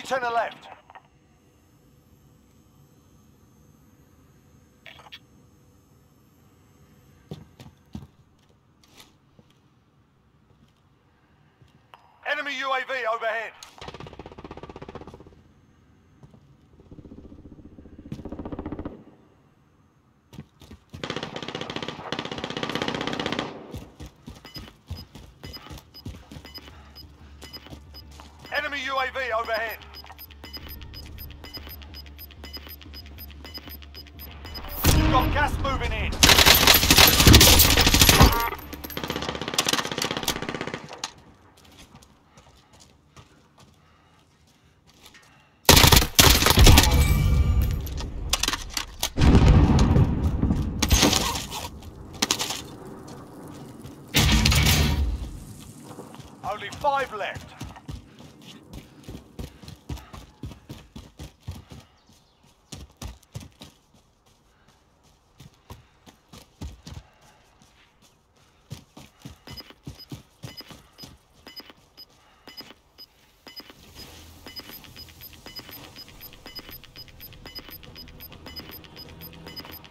to the left. Enemy UAV overhead. Enemy UAV overhead. You've got gas moving in. Only five left.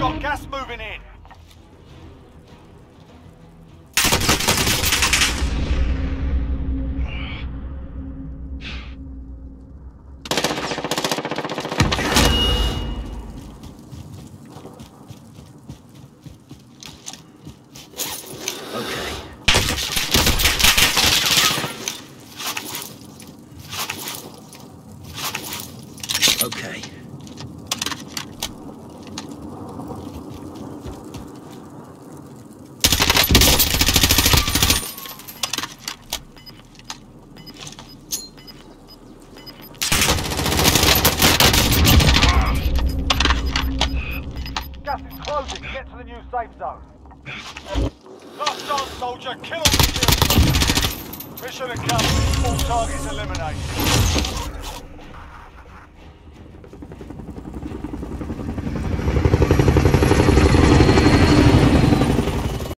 Got gas moving in. Okay. Okay. Gas is closing. Get to the new safe zone. Last chance, soldier. Kill them. Mission accomplished. All targets eliminated.